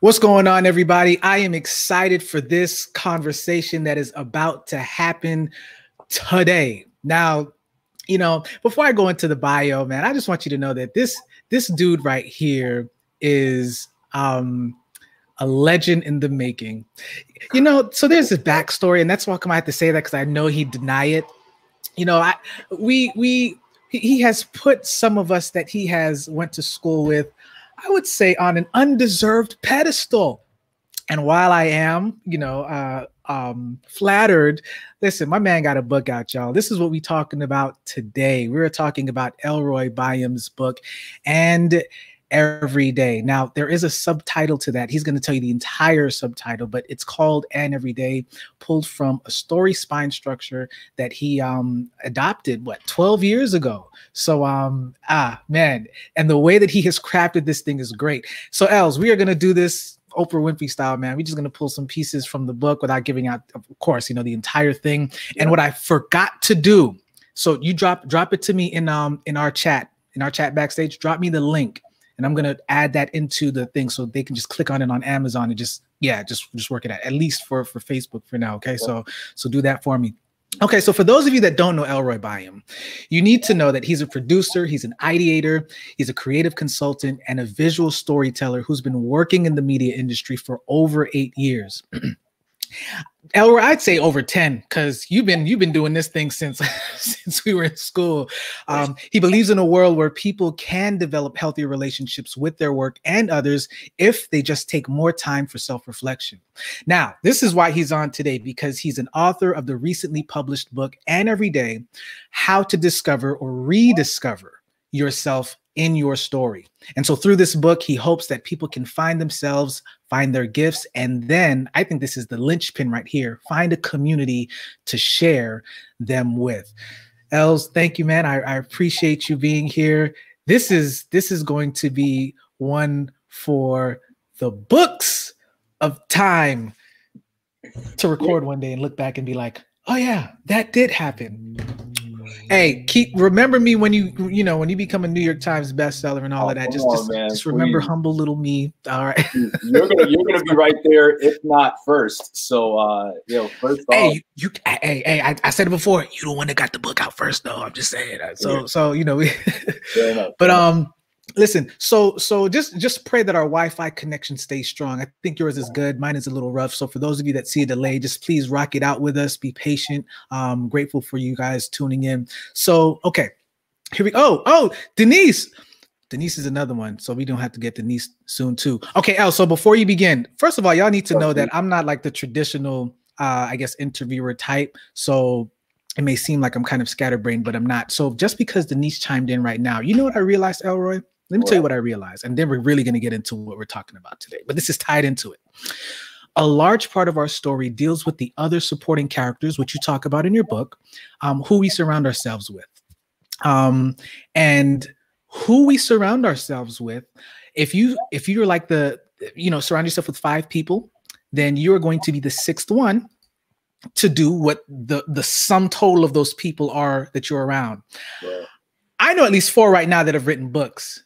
What's going on, everybody? I am excited for this conversation that is about to happen today. Now, you know, before I go into the bio, man, I just want you to know that this this dude right here is um a legend in the making. You know, so there's his backstory, and that's why I have to say that because I know he'd deny it. You know, I we we he has put some of us that he has went to school with I would say, on an undeserved pedestal. And while I am, you know, uh, um, flattered, listen, my man got a book out, y'all. This is what we're talking about today. We're talking about Elroy Byam's book and every day. Now, there is a subtitle to that. He's going to tell you the entire subtitle, but it's called And Every Day, pulled from a story spine structure that he um, adopted, what, 12 years ago. So, um, ah, man. And the way that he has crafted this thing is great. So, Els, we are going to do this Oprah Winfrey style, man. We're just gonna pull some pieces from the book without giving out, of course, you know, the entire thing. Yeah. And what I forgot to do, so you drop drop it to me in um in our chat, in our chat backstage. Drop me the link and I'm gonna add that into the thing so they can just click on it on Amazon and just yeah, just just work it out at least for for Facebook for now. Okay, so so do that for me. Okay, so for those of you that don't know Elroy Byam, you need to know that he's a producer, he's an ideator, he's a creative consultant, and a visual storyteller who's been working in the media industry for over eight years. Elroy, I'd say over 10 because you've been you've been doing this thing since since we were in school. Um, he believes in a world where people can develop healthier relationships with their work and others if they just take more time for self-reflection. Now, this is why he's on today because he's an author of the recently published book and every day how to discover or rediscover yourself in your story. And so through this book, he hopes that people can find themselves, find their gifts, and then I think this is the linchpin right here find a community to share them with. Els, thank you, man. I, I appreciate you being here. This is this is going to be one for the books of time to record one day and look back and be like, oh yeah, that did happen. Hey, keep remember me when you you know when you become a New York Times bestseller and all oh, of that. Just on, just, just remember Please. humble little me. All right. you're gonna you're gonna be right there, if not first. So uh you know, first hey, off, you, you hey, hey, I, I, said it before, you the one that got the book out first though. I'm just saying that. So yeah. so you know, but um listen so so just just pray that our wi-fi connection stays strong. I think yours is good. Mine is a little rough. So for those of you that see a delay just please rock it out with us. Be patient. Um grateful for you guys tuning in. So okay. Here we oh oh denise. Denise is another one. So we don't have to get denise soon too. Okay el so before you begin first of all y'all need to know that i'm not like the traditional uh i guess interviewer type. So it may seem like I'm kind of scatterbrained, but I'm not. So just because Denise chimed in right now, you know what I realized, Elroy? Let me tell you what I realized, and then we're really going to get into what we're talking about today. But this is tied into it. A large part of our story deals with the other supporting characters, which you talk about in your book, um, who we surround ourselves with. Um, and who we surround ourselves with, if you if you're like the, you know, surround yourself with five people, then you're going to be the sixth one to do what the the sum total of those people are that you're around. Yeah. I know at least four right now that have written books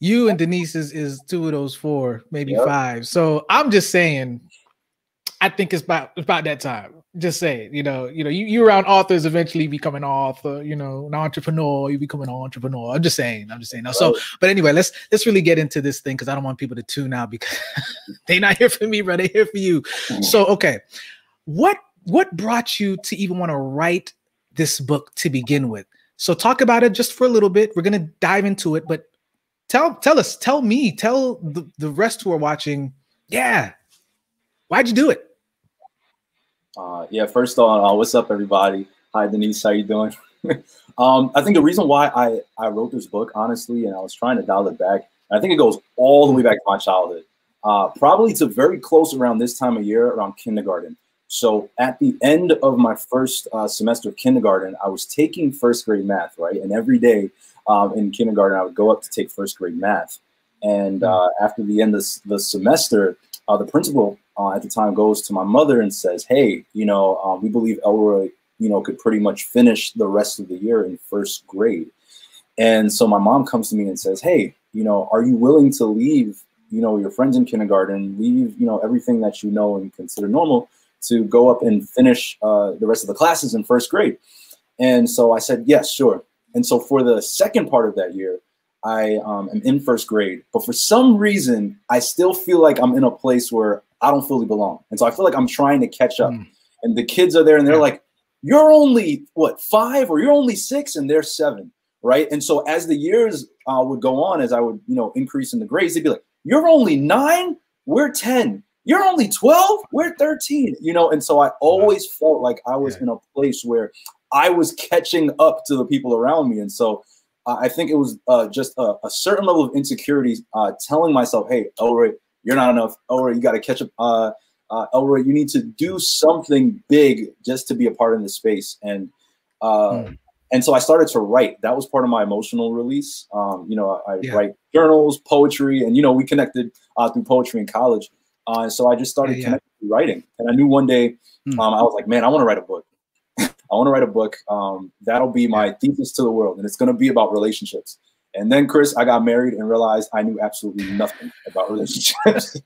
you and Denise is, is two of those four, maybe yep. five. So I'm just saying, I think it's about it's about that time. Just say, you know, you know, you, you around authors eventually become an author, you know, an entrepreneur, you become an entrepreneur. I'm just saying, I'm just saying. Now, so, but anyway, let's let's really get into this thing because I don't want people to tune out because they're not here for me, bro. They're here for you. Mm-hmm. So, okay, what what brought you to even want to write this book to begin with? So, talk about it just for a little bit. We're gonna dive into it, but tell tell us, tell me, tell the, the rest who are watching, yeah, why'd you do it? Uh, yeah, first of all, uh, what's up, everybody? Hi, Denise, how you doing? um, I think the reason why I, I wrote this book, honestly, and I was trying to dial it back, I think it goes all the way back to my childhood. Uh, probably to very close around this time of year, around kindergarten. So at the end of my first uh, semester of kindergarten, I was taking first grade math, right? And every day um, in kindergarten, I would go up to take first grade math. And hmm. uh, after the end of the semester, uh, the principal uh, at the time goes to my mother and says, "Hey, you know, um, we believe Elroy, you know, could pretty much finish the rest of the year in first grade." And so my mom comes to me and says, "Hey, you know, are you willing to leave you know your friends in kindergarten, leave you know everything that you know and consider normal to go up and finish uh, the rest of the classes in first grade. And so I said, yes, sure. And so for the second part of that year, I um, am in first grade, but for some reason, I still feel like I'm in a place where I don't fully belong. And so I feel like I'm trying to catch up. Mm. And the kids are there and they're yeah. like, you're only what, five or you're only six and they're seven. Right. And so as the years uh, would go on, as I would, you know, increase in the grades, they'd be like, you're only nine, we're 10. You're only 12, we're 13, you know. And so I always felt like I was yeah. in a place where I was catching up to the people around me. And so uh, I think it was uh, just a, a, certain level of insecurity uh, telling myself, hey, Elroy, you're not enough. Elroy, you got to catch up. Uh, uh, Elroy, you need to do something big just to be a part of this space. And mm. and so I started to write. That was part of my emotional release. Um, you know, I, I yeah. write journals, poetry, and you know, we connected uh, through poetry in college. and so I just started yeah, yeah. writing. And I knew one day mm. um, I was like, man, I want to write a book. I want to write a book. Um, that'll be my thesis to the world, and it's going to be about relationships. And then, Chris, I got married and realized I knew absolutely nothing about relationships.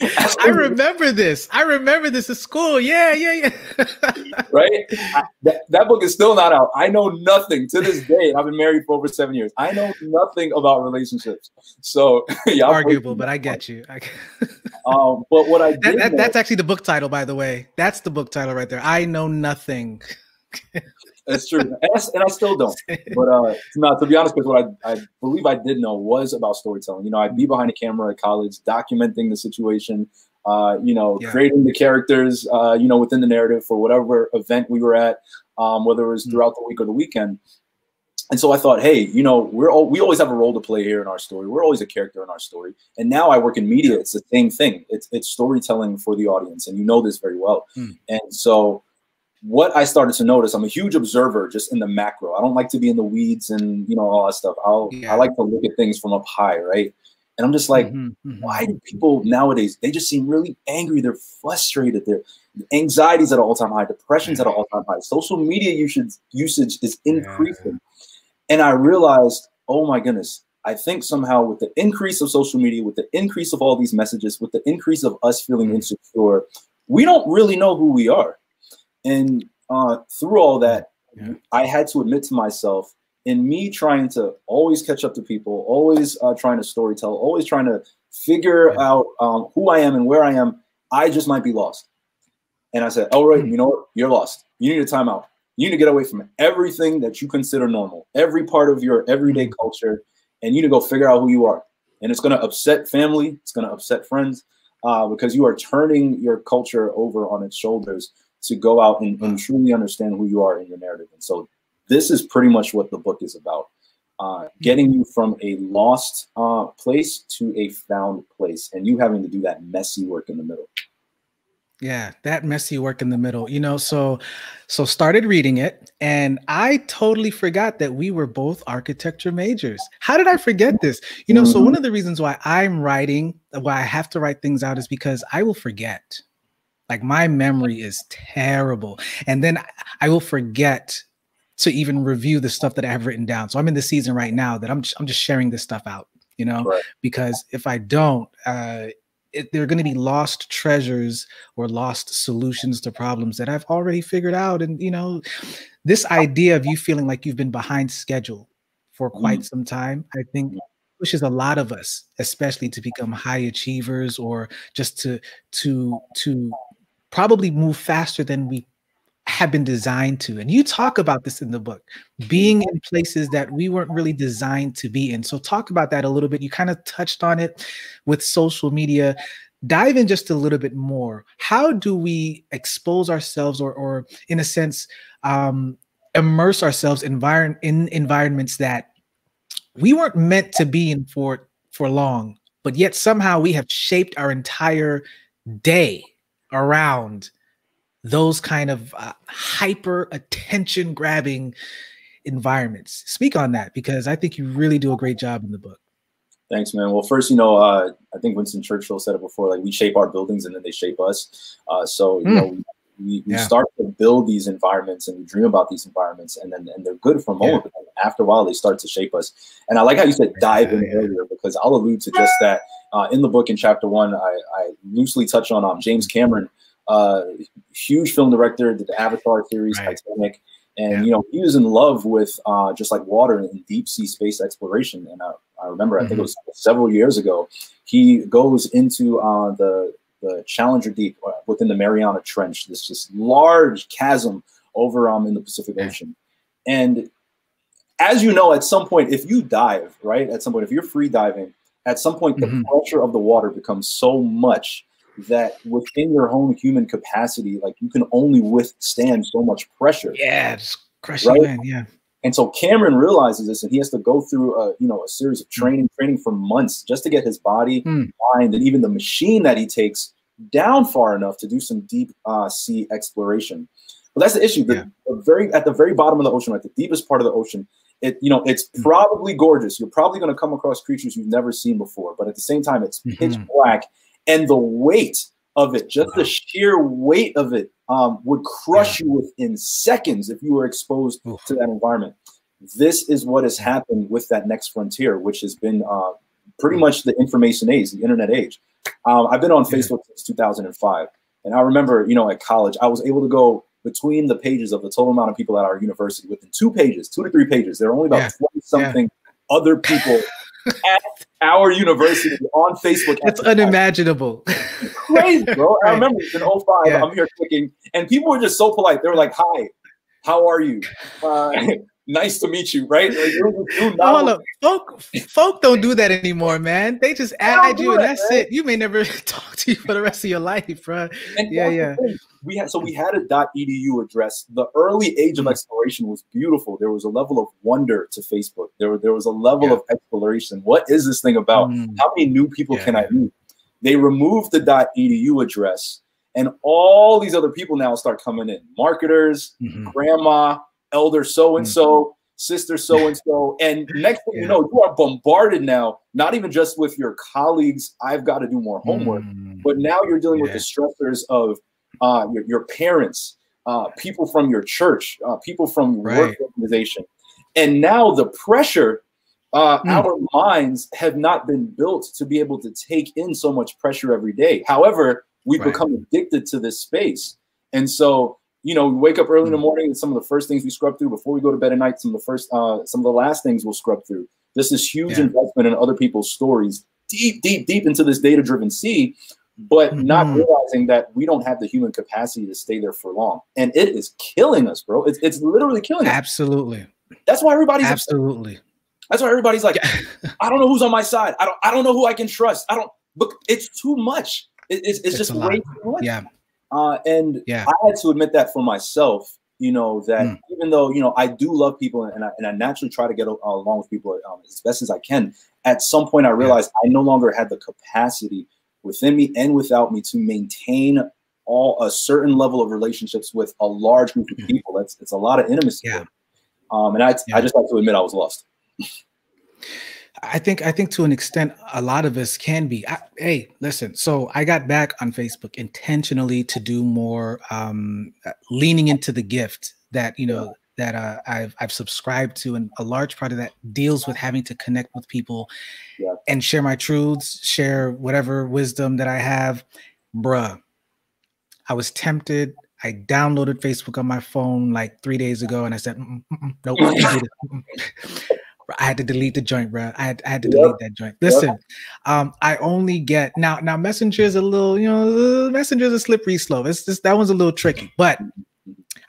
I remember this. I remember this at school. Yeah, yeah, yeah. right? I, that, that book is still not out. I know nothing to this day. I've been married for over seven years. I know nothing about relationships. So, yeah. Arguable, but I get you. I um, but what I did that, that, know, that's actually the book title, by the way. That's the book title right there. I know nothing. That's true, and I, and I, still don't. But uh, no, to be honest, because what I, I believe I did know was about storytelling. You know, I'd be behind a camera at college, documenting the situation. Uh, you know, yeah. creating the characters. Uh, you know, within the narrative for whatever event we were at, um, whether it was mm. throughout the week or the weekend. And so I thought, hey, you know, we're all, we always have a role to play here in our story. We're always a character in our story. And now I work in media. It's the same thing. It's it's storytelling for the audience, and you know this very well. Mm. And so what I started to notice, I'm a huge observer just in the macro. I don't like to be in the weeds and you know all that stuff. I'll yeah. I like to look at things from up high, right? And I'm just like, mm-hmm, mm-hmm. why do people nowadays they just seem really angry? They're frustrated. Their anxieties at an all-time high, depression's yeah. at an all-time high. Social media usage usage is increasing. Yeah. And I realized, oh my goodness, I think somehow with the increase of social media, with the increase of all these messages, with the increase of us feeling mm-hmm. insecure, we don't really know who we are. And uh, through all that, yeah. I had to admit to myself, in me trying to always catch up to people, always uh, trying to storytell, always trying to figure yeah. out um, who I am and where I am, I just might be lost. And I said, Elroy, mm. you know what? You're lost. You need a timeout. You need to get away from everything that you consider normal, every part of your everyday mm. culture, and you need to go figure out who you are. And it's going to upset family. It's going to upset friends uh, because you are turning your culture over on its shoulders to go out and, and truly understand who you are in your narrative. And so this is pretty much what the book is about. Uh, getting you from a lost uh, place to a found place, and you having to do that messy work in the middle. Yeah, that messy work in the middle. You know, so so started reading it and I totally forgot that we were both architecture majors. How did I forget this? You know, mm-hmm. so one mm-hmm. of the reasons why I'm writing, why I have to write things out is because I will forget. Like my memory is terrible. And then I will forget to even review the stuff that I have written down. So I'm in the season right now that I'm just, I'm just sharing this stuff out, you know, right. because if I don't, uh, it, there are going to be lost treasures or lost solutions to problems that I've already figured out. And, you know, this idea of you feeling like you've been behind schedule for quite mm. some time, I think pushes a lot of us, especially to become high achievers or just to, to, to probably move faster than we have been designed to. And you talk about this in the book, being in places that we weren't really designed to be in. So, talk about that a little bit. You kind of touched on it with social media. Dive in just a little bit more. How do we expose ourselves, or, or in a sense, um, immerse ourselves environ- in environments that we weren't meant to be in for for long, but yet somehow we have shaped our entire day around those kind of uh, hyper attention grabbing environments. Speak on that because I think you really do a great job in the book. Thanks, man. Well, first, you know, uh, I think Winston Churchill said it before, like we shape our buildings and then they shape us. Uh, so, you mm. know, we, we yeah. start to build these environments and we dream about these environments and then and they're good for a moment, yeah. After a while they start to shape us. And I like how you said dive in earlier because I'll allude to just that uh, in the book in chapter one. I, I loosely touch on um, James Cameron, uh, huge film director, did the Avatar series, right. Titanic. And yeah. you know he was in love with uh, just like water and deep sea space exploration. And I, I remember, mm-hmm. I think it mm-hmm. was several years ago, he goes into uh, the the Challenger Deep uh, within the Mariana Trench, this just large chasm over um in the Pacific yeah. Ocean. And as you know, at some point, if you dive, right, at some point, if you're free diving, at some point, mm-hmm. the pressure of the water becomes so much that within your own human capacity, like you can only withstand so much pressure. Yeah, it's crushing, right? man. Yeah. And so Cameron realizes this, and he has to go through a you know a series of hmm. training, mm. training for months just to get his body, mm. mind, and even the machine that he takes down far enough to do some deep uh, sea exploration. But that's the issue. The, yeah. the, very at the very bottom of the ocean, right, the deepest part of the ocean, it you know it's mm. probably gorgeous. You're probably going to come across creatures you've never seen before, but at the same time, it's pitch mm-hmm. black, and the weight of it, just wow. the sheer weight of it, um, would crush yeah. you within seconds if you were exposed Oof. to that environment. This is what has happened with that next frontier, which has been uh, pretty mm. much the information age, the internet age. Um, I've been on yeah. Facebook since 2005, and I remember, you know, at college, I was able to go between the pages of the total amount of people at our university within two pages, two to three pages. There are only about yeah. 20 something yeah. other people at our university on Facebook. It's unimaginable. Crazy, bro. right. I remember in 05, yeah. I'm here clicking, and people were just so polite. They were like, Hi, how are you? Uh, nice to meet you, right? Like, oh, look, folk, folk don't do that anymore, man. They just add you, and that's man. it. You may never talk to you for the rest of your life, bro. And yeah, yeah. We had so we had a .edu address. The early age of mm. exploration was beautiful. There was a level of wonder to Facebook. There, there was a level yeah. of exploration. What is this thing about? Mm. How many new people yeah. can I meet? They removed the .edu address, and all these other people now start coming in. Marketers, mm-hmm. grandma, elder so and so, sister so and so. And next thing yeah. you know, you are bombarded now, not even just with your colleagues, I've got to do more homework, mm. but now you're dealing yeah. with the stressors of uh, your, your parents, uh, people from your church, uh, people from your right. work organization. And now the pressure, uh, mm. our minds have not been built to be able to take in so much pressure every day. However, we've right. become addicted to this space. And so you know, we wake up early in the mm. morning and some of the first things we scrub through before we go to bed at night, some of the first, uh, some of the last things we'll scrub through. Just this huge yeah. investment in other people's stories, deep, deep, deep into this data driven sea, but mm-hmm. not realizing that we don't have the human capacity to stay there for long. And it is killing us, bro. It's, it's literally killing us. Absolutely. That's why everybody's absolutely. Upset. That's why everybody's like, I don't know who's on my side. I don't, I don't know who I can trust. I don't, but it's too much. It, it's, it's, it's just way too much. Yeah. Uh, and yeah. I had to admit that for myself, you know, that mm. even though, you know, I do love people and I, and I naturally try to get along with people um, as best as I can, at some point I realized yeah. I no longer had the capacity within me and without me to maintain all a certain level of relationships with a large group of hmm. people. That's it's a lot of intimacy. Yeah. Um, and I, yeah. I just like to admit I was lost. I think I think to an extent a lot of us can be. I, hey, listen. So I got back on Facebook intentionally to do more um, uh, leaning into the gift that you know that uh, I've I've subscribed to, and a large part of that deals with having to connect with people yeah. and share my truths, share whatever wisdom that I have, bruh. I was tempted. I downloaded Facebook on my phone like three days ago, and I said, mm, mm, mm, "Nope, I had to delete the joint, bro. I had, I had to delete that joint. Listen, yep. um, I only get now. Now, Messenger is a little, you know, Messenger is a slippery slope. It's just that one's a little tricky, but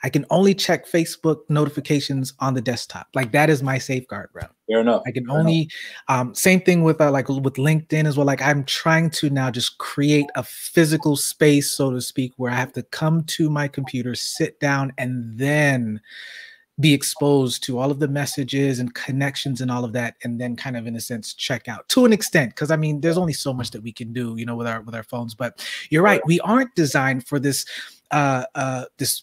I can only check Facebook notifications on the desktop. Like that is my safeguard, bro. Fair enough. I can Fair only, um, same thing with uh, like with LinkedIn as well. Like I'm trying to now just create a physical space, so to speak, where I have to come to my computer, sit down, and then be exposed to all of the messages and connections and all of that and then kind of in a sense check out to an extent because i mean there's only so much that we can do you know with our with our phones. But you're right we aren't designed for this uh uh this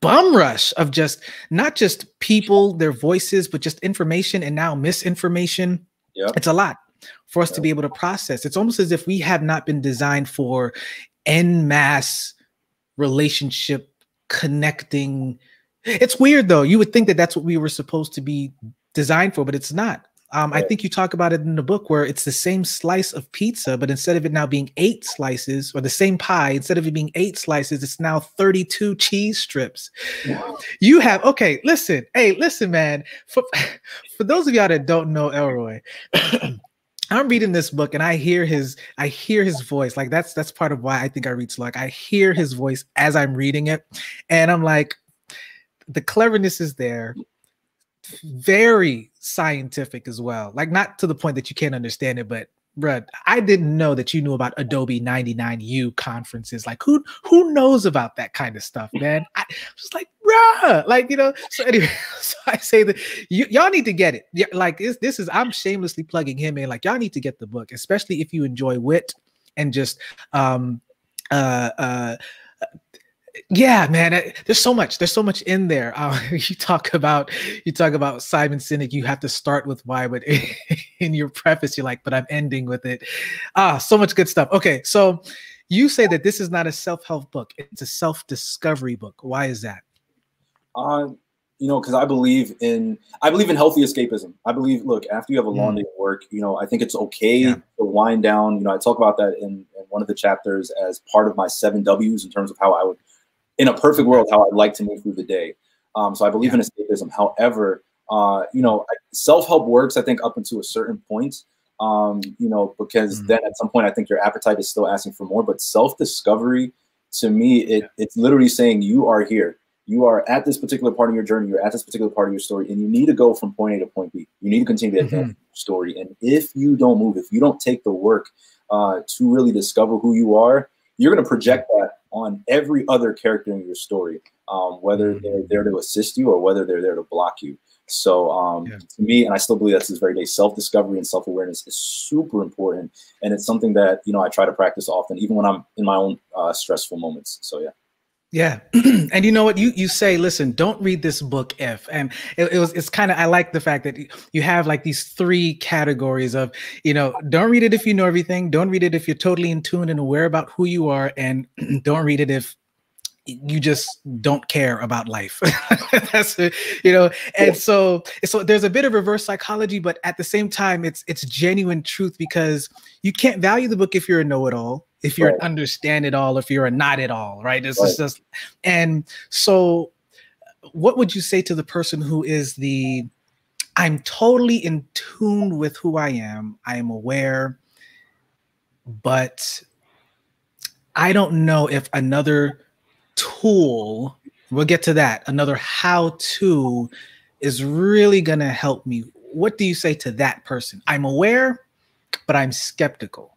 bum rush of just not just people their voices but just information and now misinformation. Yeah it's a lot for us to be able to process. It's almost as if we have not been designed for en masse relationship connecting It's weird though. You would think that that's what we were supposed to be designed for, but it's not. Um, I think you talk about it in the book where it's the same slice of pizza, but instead of it now being eight slices, or the same pie, instead of it being eight slices, it's now 32 cheese strips. You have okay, listen, hey, listen, man. For for those of y'all that don't know Elroy, I'm reading this book and I hear his I hear his voice. Like that's that's part of why I think I read slow. Like I hear his voice as I'm reading it, and I'm like, the cleverness is there very scientific as well. Like not to the point that you can't understand it, but bruh, I didn't know that you knew about Adobe 99U conferences. Like who who knows about that kind of stuff, man? I was like, bruh, like you know. So anyway, so I say that you, y'all need to get it. Yeah, like this, this is I'm shamelessly plugging him in. Like y'all need to get the book, especially if you enjoy wit and just um uh uh yeah man there's so much there's so much in there. Uh, you talk about you talk about simon sinek you have to start with why but in your preface you're like but i'm ending with it. Ah so much good stuff. Okay so you say that this is not a self-help book it's a self-discovery book. Why is that? Uh, you know because i believe in i believe in healthy escapism. I believe look after you have a long mm. day of work you know i think it's okay yeah. to wind down. You know i talk about that in, in one of the chapters as part of my seven w's in terms of how i would in a perfect world how I'd like to move through the day. Um, so I believe yeah. in escapism. However, uh, you know, self help works. I think up until a certain point. Um, you know, because mm. then at some point I think your appetite is still asking for more. But self discovery, to me, it, yeah. it's literally saying you are here. You are at this particular part of your journey. You're at this particular part of your story, and you need to go from point A to point B. You need to continue to advance mm-hmm. your story. And if you don't move, if you don't take the work uh, to really discover who you are, you're going to project that on every other character in your story, um, whether mm-hmm. they're there to assist you or whether they're there to block you. So um, yeah. to me, and I still believe that's this very day, self-discovery and self-awareness is super important, and it's something that you know I try to practice often, even when I'm in my own uh, stressful moments. So yeah. Yeah. and you know what? You you say, listen, don't read this book if. And it, it was it's kind of I like the fact that you have like these three categories of, you know, don't read it if you know everything, don't read it if you're totally in tune and aware about who you are, and don't read it if you just don't care about life. That's it, you know. And so so there's a bit of reverse psychology, but at the same time, it's it's genuine truth because you can't value the book if you're a know-it-all if you're right. understand it all, if you're a not at all, right? It's right. just, and so what would you say to the person who is the I'm totally in tune with who I am, I am aware, but I don't know if another tool, we'll get to that, another how to is really going to help me. What do you say to that person? I'm aware, but I'm skeptical.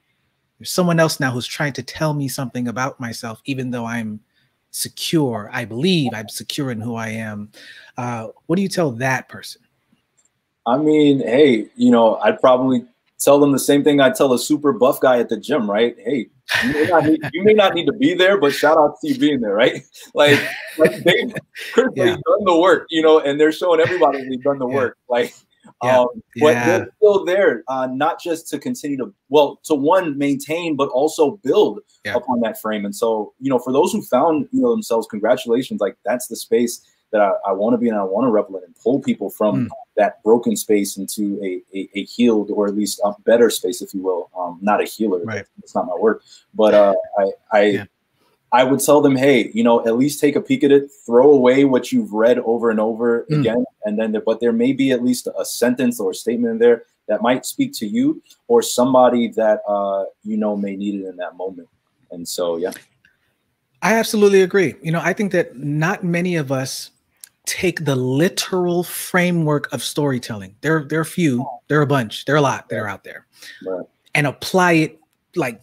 There's someone else now who's trying to tell me something about myself, even though I'm secure. I believe I'm secure in who I am. Uh, what do you tell that person? I mean, hey, you know, I'd probably tell them the same thing I tell a super buff guy at the gym, right? Hey, you may not need, you may not need to be there, but shout out to you being there, right? Like, like they've, yeah. done the work, you know, and they're showing everybody they've done the yeah. work. Like, yeah. Um, but yeah. they're still there, uh, not just to continue to, well, to one, maintain, but also build yeah. upon that frame. And so, you know, for those who found, you know, themselves, congratulations. Like that's the space that I, I want to be in. I want to revel in and pull people from mm. that broken space into a, a, a, healed or at least a better space, if you will. Um, not a healer. Right. That's not my work. But uh, I, I, I would tell them, hey, you know, at least take a peek at it, throw away what you've read over and over mm. again, and then, but there may be at least a sentence or a statement in there that might speak to you or somebody that uh, you know may need it in that moment. And so, yeah, I absolutely agree. You know, I think that not many of us take the literal framework of storytelling. There, there are a few, there are a bunch, there are a lot that are out there, right. and apply it like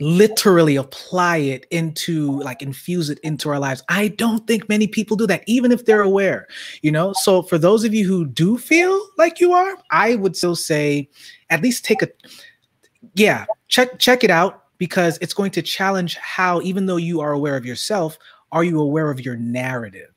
literally apply it into like infuse it into our lives i don't think many people do that even if they're aware you know so for those of you who do feel like you are i would still say at least take a yeah check check it out because it's going to challenge how even though you are aware of yourself are you aware of your narrative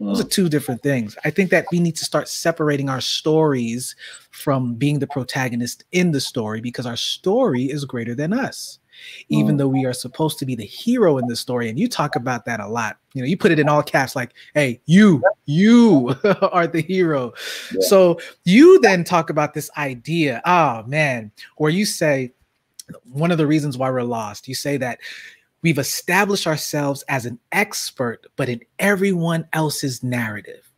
Those are two different things. I think that we need to start separating our stories from being the protagonist in the story because our story is greater than us. Even mm. though we are supposed to be the hero in the story, and you talk about that a lot. You know, you put it in all caps, like, "Hey, you, you are the hero." Yeah. So you then talk about this idea. Oh man, where you say one of the reasons why we're lost. You say that We've established ourselves as an expert, but in everyone else's narrative.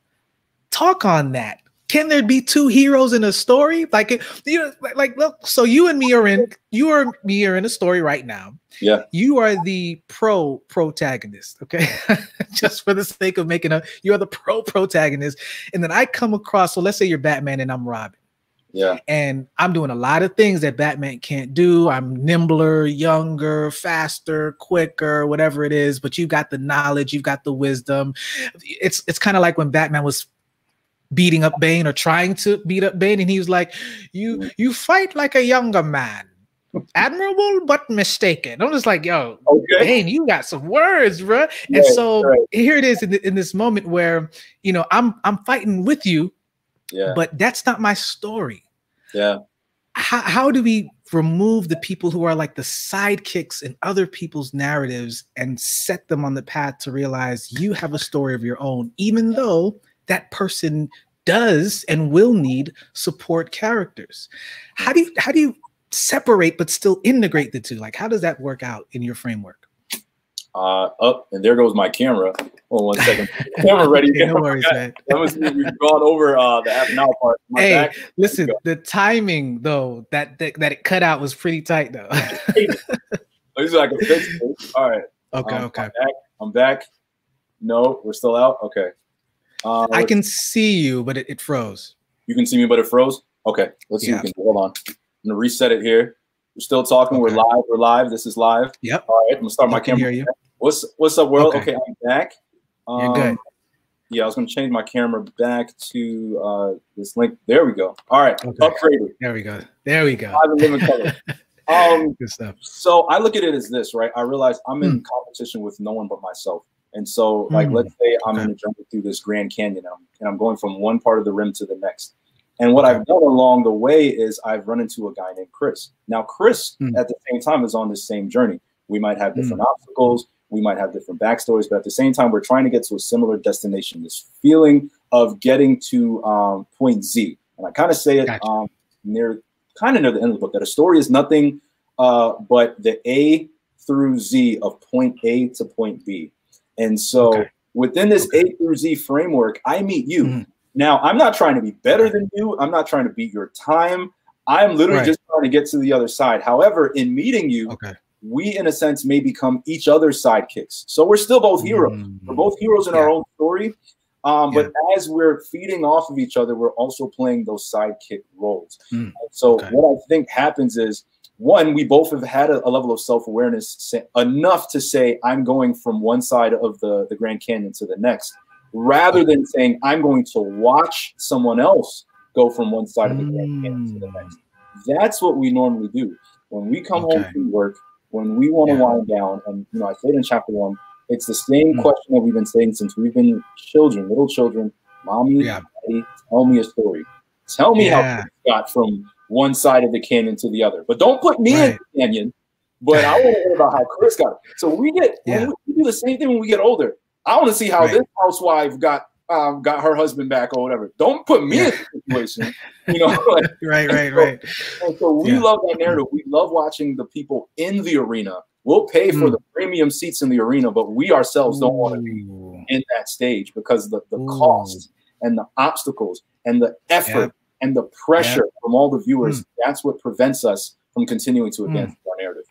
Talk on that. Can there be two heroes in a story? Like you know, like look, so you and me are in you are me are in a story right now. Yeah. You are the pro protagonist, okay? Just for the sake of making a you are the pro protagonist. And then I come across, so let's say you're Batman and I'm Robin. Yeah. And I'm doing a lot of things that Batman can't do. I'm nimbler, younger, faster, quicker, whatever it is, but you've got the knowledge, you've got the wisdom. It's it's kind of like when Batman was beating up Bane or trying to beat up Bane and he was like, "You you fight like a younger man." admirable but mistaken. I'm just like, yo, okay. Bane, you got some words, bro. And so right. here it is in, the, in this moment where you know I'm I'm fighting with you, yeah. but that's not my story. Yeah. How, how do we remove the people who are like the sidekicks in other people's narratives and set them on the path to realize you have a story of your own, even though that person does and will need support characters? How do you how do you separate but still integrate the two? Like how does that work out in your framework? Uh, up and there goes my camera. Hold on one second. camera ready. no worries, man. That was we've gone over uh, the half an hour part. My hey, back. listen, the timing though that, that that it cut out was pretty tight though. this is like a fix. All right. Okay. Um, okay. I'm back. I'm back. No, we're still out. Okay. Uh, I can see you, but it, it, froze. You can see me, but it froze. Okay. Let's see. Yeah. Hold on. I'm gonna reset it here. We're still talking. Okay. We're live. We're live. This is live. Yep. All right. I'm gonna start my camera. Hear you. What's what's up, world? Okay, okay I'm back. Um, You're good. Yeah, I was going to change my camera back to uh, this link. There we go. All right, okay. upgraded. There we go. There we go. Five living color. Um, Good stuff. So I look at it as this, right? I realize I'm in mm. competition with no one but myself. And so, like, mm. let's say I'm in a journey through this Grand Canyon and I'm, and I'm going from one part of the rim to the next. And what I've done along the way is I've run into a guy named Chris. Now, Chris, mm. at the same time, is on this same journey. We might have different mm. obstacles we might have different backstories, but at the same time, we're trying to get to a similar destination. This feeling of getting to um, point Z, and I kind of say it gotcha. um, near, kind of near the end of the book, that a story is nothing uh, but the A through Z of point A to point B. And so, okay. within this okay. A through Z framework, I meet you. Mm-hmm. Now, I'm not trying to be better than you. I'm not trying to beat your time. I'm literally right. just trying to get to the other side. However, in meeting you, okay we in a sense may become each other's sidekicks. So we're still both heroes. Mm-hmm. We're both heroes in yeah. our own story. Um, yeah. But as we're feeding off of each other, we're also playing those sidekick roles. Mm. So what I think happens is one, we both have had a, a level of self awareness enough to say, I'm going from one side of the, the Grand Canyon to the next, rather than saying, I'm going to watch someone else go from one side of the Grand Canyon to the next. Mm. That's what we normally do. When we come okay. home from work, when we want to yeah. wind down, and you know, I said in chapter one, it's the same mm-hmm. question that we've been saying since we've been children, little children. Mommy, yeah. daddy, tell me a story. Tell me yeah. how you got from one side of the canyon to the other. But don't put me right. in the canyon. But I want to hear about how Chris got it. So we get yeah. we do the same thing when we get older. I want to see how right. this housewife got um, got her husband back or whatever. Don't put me yeah. in the situation, you know. Like, right, right, so, right. And so we yeah. love that narrative. We love watching the people in the arena. We'll pay for mm. the premium seats in the arena, but we ourselves don't want to be in that stage because the, the cost and the obstacles and the effort. And the pressure from all the viewers, mm. that's what prevents us from continuing to advance mm. our narrative.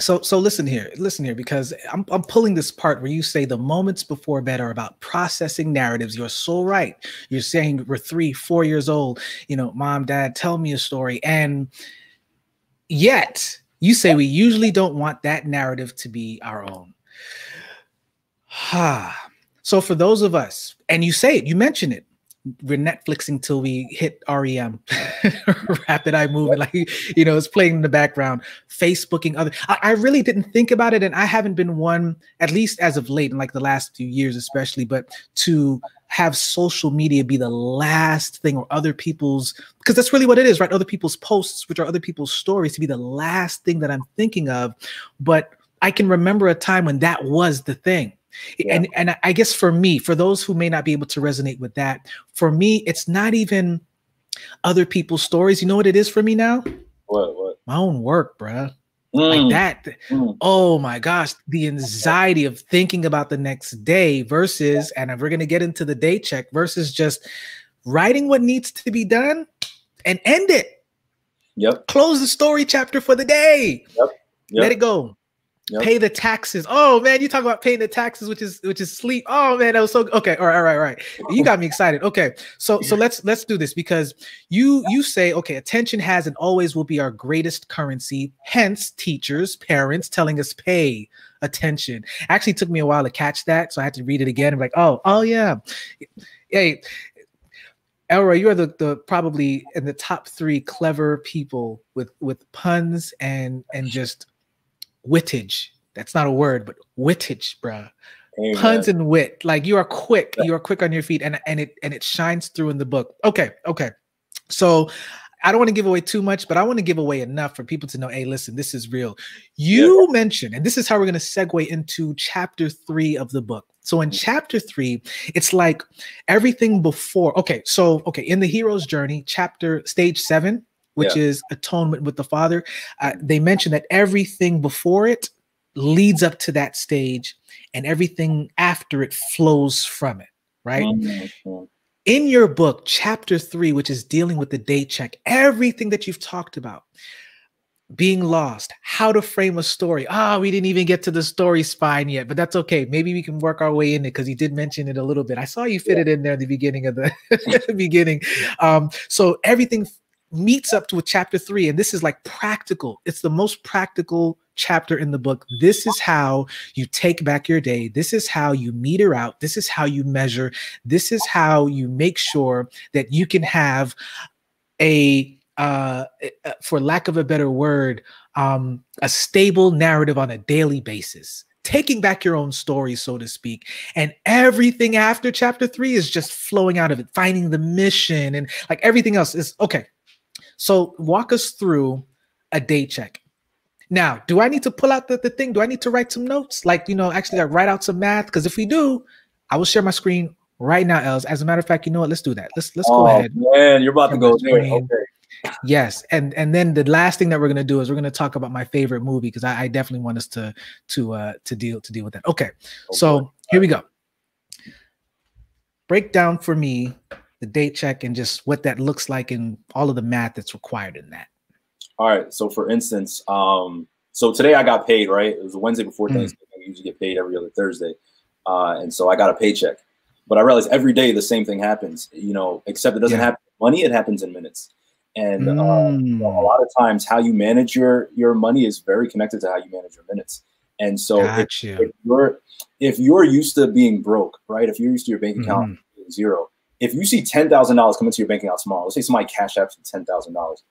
So so listen here listen here because I'm, I'm pulling this part where you say the moments before bed are about processing narratives. You're so right. You're saying we're three four years old you know mom dad tell me a story. And yet you say we usually don't want that narrative to be our own. Ha so for those of us and you say it you mention it we're Netflixing till we hit REM, rapid eye movement, like you know, it's playing in the background, Facebooking other. I, I, really didn't think about it, and I haven't been one, at least as of late, in like the last few years, especially, but to have social media be the last thing or other people's because that's really what it is, right? Other people's posts, which are other people's stories, to be the last thing that I'm thinking of. But I can remember a time when that was the thing yeah. And and I guess for me, for those who may not be able to resonate with that, for me, it's not even other people's stories. You know what it is for me now? What what? My own work, bruh. Mm. Like that. Mm. Oh my gosh, the anxiety of thinking about the next day versus, and we're gonna get into the day check versus just writing what needs to be done and end it. Yep. Close the story chapter for the day. Yep. yep. Let it go. Yep. Pay the taxes. Oh man, you talk about paying the taxes, which is which is sleep. Oh man, that was so okay. All right, all right, all right. You got me excited. Okay, so so let's let's do this because you you say okay, attention has and always will be our greatest currency. Hence, teachers, parents telling us pay attention. Actually, took me a while to catch that, so I had to read it again. I'm like, oh oh yeah, hey. Elroy, you are the, the probably in the top three clever people with with puns and and just wittage. That's not a word, but wittage, bruh. Amen. Puns and wit. Like you are quick. You are quick on your feet, and and it and it shines through in the book. Okay, okay. So I don't want to give away too much, but I want to give away enough for people to know, hey, listen, this is real. You yeah. mentioned, and this is how we're going to segue into chapter three of the book. So in mm. chapter three, it's like everything before. Okay, so okay, in the hero's journey, chapter stage seven, which yeah. is atonement with the Father. Uh, they mention that everything before it leads up to that stage, and everything after it flows from it, right? Mm-hmm. In your book, chapter three, which is dealing with the day check, everything that you've talked about, being lost, how to frame a story. Ah, oh, we didn't even get to the story spine yet, but that's okay. Maybe we can work our way in it because you did mention it a little bit. I saw you fit yeah. it in there at the beginning of the, the beginning. Um, so everything meets up to a chapter three, and this is like practical. It's the most practical chapter in the book. This is how you take back your day. This is how you meter out. This is how you measure. This is how you make sure that you can have a uh, for lack of a better word, um, a stable narrative on a daily basis taking back your own story, so to speak. And everything after chapter three is just flowing out of it, finding the mission and like everything else is okay. So walk us through a day check. Now, do I need to pull out the, the thing? Do I need to write some notes? Like, you know, actually like write out some math? Because if we do, I will share my screen right now, Els. As a matter of fact, you know what? Let's do that. Let's let's oh, go ahead. Man, you're about to go there. Okay. Yes, and and then the last thing that we're gonna do is we're gonna talk about my favorite movie because I, I, definitely want us to to uh to deal to deal with that. Okay, okay. so here we go. Break down for me the day check and just what that looks like and all of the math that's required in that. All right. So for instance, um, so today I got paid, right? It was Wednesday before mm. Thanksgiving. I usually get paid every other Thursday. Uh, and so I got a paycheck. But I realized every day the same thing happens, you know, except it doesn't yeah. happen money, it happens in minutes. And mm. uh, you know, a lot of times how you manage your your money is very connected to how you manage your minutes. And so if, if, you're if you're used to being broke, right? If you're used to your bank account mm. zero, if you see ten thousand dollars come into your bank account tomorrow, let's say somebody cash apps ten thousand dollars,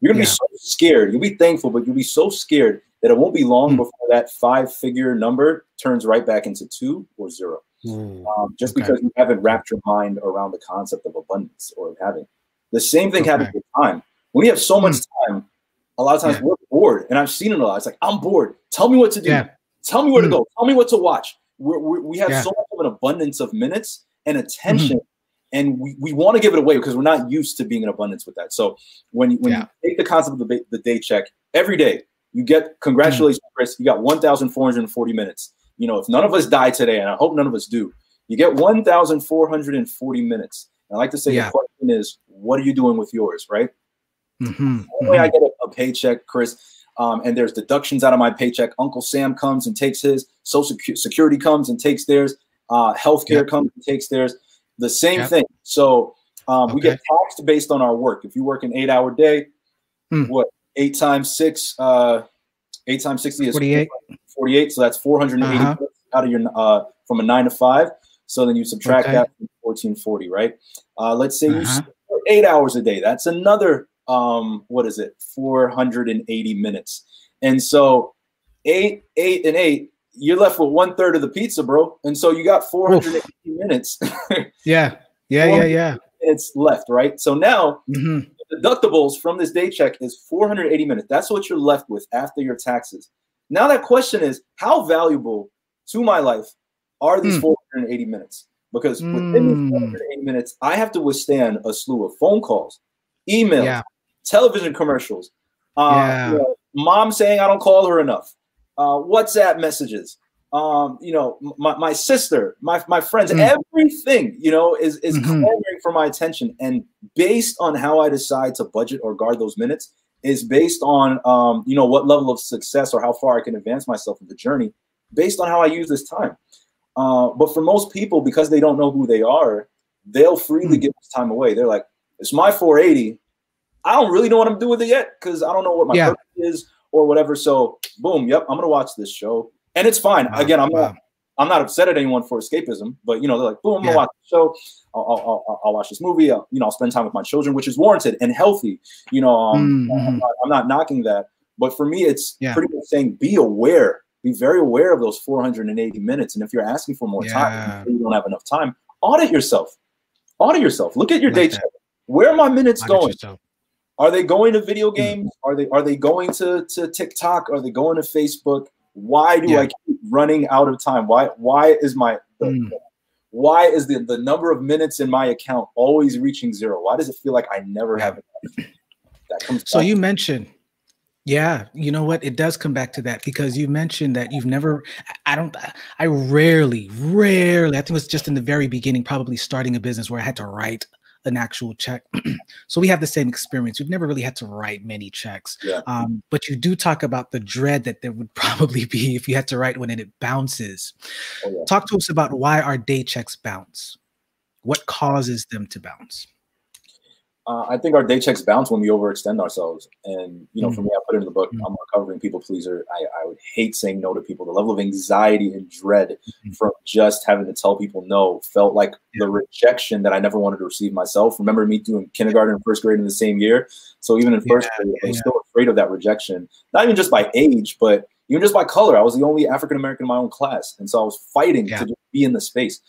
you're gonna yeah. be so scared. You'll be thankful, but you'll be so scared that it won't be long mm. before that five-figure number turns right back into two or zero. Mm. Um, just okay. because you haven't wrapped your mind around the concept of abundance or of having. The same thing okay. happens with time. When you have so much mm. time, a lot of times yeah. we're bored, and I've seen it a lot. It's like I'm bored. Tell me what to do. Yeah. Tell me where to mm. go. Tell me what to watch. We're, we're, we have so much of an abundance of minutes and attention mm-hmm and we, we want to give it away because we're not used to being in abundance with that. So when, when yeah. you take the concept of the, the day check every day, you get congratulations, mm-hmm. Chris. You got 1,440 minutes. You know, if none of us die today, and I hope none of us do, you get 1,440 minutes. And I like to say yeah. the question is, what are you doing with yours, right? Mm-hmm. The way I mm-hmm. get a, a paycheck, Chris, um, and there's deductions out of my paycheck. Uncle Sam comes and takes his. Social Security comes and takes theirs. Uh, healthcare yep. comes and takes theirs. The same thing. So um, okay. we get taxed based on our work. If you work an eight hour day, hmm. what eight times six, uh, eight times 60 is 48. 48. So that's 480 uh-huh. out of your, uh, from a nine to five. So then you subtract okay. that 1440, right? Uh, let's say uh-huh. you eight hours a day. That's another, um, what is it, 480 minutes. And so eight, eight, and eight, you're left with one third of the pizza, bro. And so you got 480 Oof. minutes. yeah. Yeah. Yeah. Yeah. It's left, right? So now mm-hmm. deductibles from this day check is 480 minutes. That's what you're left with after your taxes. Now that question is how valuable to my life are these mm. 480 minutes? Because within mm. these 480 minutes, I have to withstand a slew of phone calls, emails, yeah. television commercials, uh, yeah. you know, mom saying I don't call her enough, uh, WhatsApp messages, um, you know, my, my sister, my, my friends, mm. everything, you know, is, is mm-hmm. clamoring for my attention. And based on how I decide to budget or guard those minutes is based on, um, you know, what level of success or how far I can advance myself in the journey based on how I use this time. Uh, but for most people, because they don't know who they are, they'll freely mm. give this time away. They're like, it's my 480. I don't really know what I'm doing with it yet because I don't know what my yeah. purpose is or whatever. So boom, yep, I'm gonna watch this show, and it's fine. Wow. Again, I'm wow. not I'm not upset at anyone for escapism, but you know they're like, boom, I'm gonna watch the show. I'll, I'll, I'll, watch this movie. I'll, you know, I'll spend time with my children, which is warranted and healthy. You know, um, mm-hmm. I'm, not, I'm, not, knocking that, but for me, it's yeah. pretty much saying be aware, be very aware of those 480 minutes, and if you're asking for more yeah. time, you don't have enough time. Audit yourself. Audit yourself. Look at your like day. Where are my minutes Audit going? Yourself. Are they going to video games? Are they are they going to, to TikTok? Are they going to Facebook? Why do yeah. I keep running out of time? Why why is my the, mm. why is the, the number of minutes in my account always reaching zero? Why does it feel like I never have enough? That comes so you mentioned yeah, you know what? It does come back to that because you mentioned that you've never, I don't, I rarely, rarely, I think it was just in the very beginning, probably starting a business where I had to write an actual check. so we have the same experience. We've never really had to write many checks. Yeah. Um, but you do talk about the dread that there would probably be if you had to write one and it bounces. Oh, yeah. Talk to us about why our day checks bounce. What causes them to bounce? Uh, I think our day checks bounce when we overextend ourselves. And, you know, mm-hmm. for me, I put it in the book, mm-hmm. I'm a recovering people pleaser. I, I, would hate saying no to people. The level of anxiety and dread mm-hmm. from just having to tell people no felt like yeah. the rejection that I never wanted to receive myself. Remember me doing kindergarten and first grade in the same year. So even in first yeah, grade, I was yeah. still afraid of that rejection, not even just by age, but even just by color. I was the only African American in my own class. And so I was fighting to just be in the space.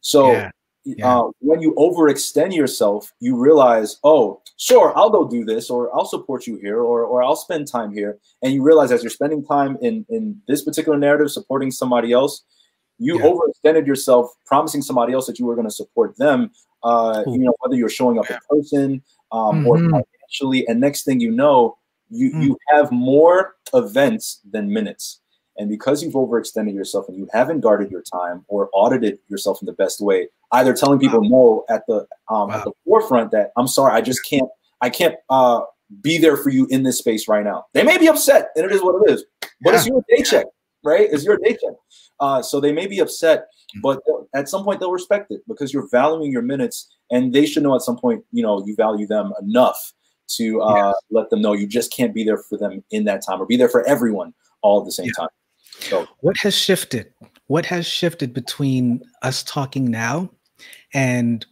So, yeah. uh, when you overextend yourself, you realize, oh, sure, I'll go do this, or I'll support you here, or, or I'll spend time here. And you realize as you're spending time in, in this particular narrative, supporting somebody else, you yeah. overextended yourself, promising somebody else that you were going to support them. Uh, you know, whether you're showing up in person um, mm-hmm. or financially, and next thing you know, you mm. you have more events than minutes. And because you've overextended yourself and you haven't guarded your time or audited yourself in the best way, either telling people wow. no at the um, wow. at the forefront that I'm sorry, I just can't, I can't uh, be there for you in this space right now. They may be upset, and it is what it is, but yeah. it's your day check, right? It's your day check. Uh, so they may be upset, mm. but at some point they'll respect it because you're valuing your minutes, and they should know at some point, you know, you value them enough to uh, yes. let them know you just can't be there for them in that time or be there for everyone all at the same yeah. time. So, what has shifted? What has shifted between us talking now and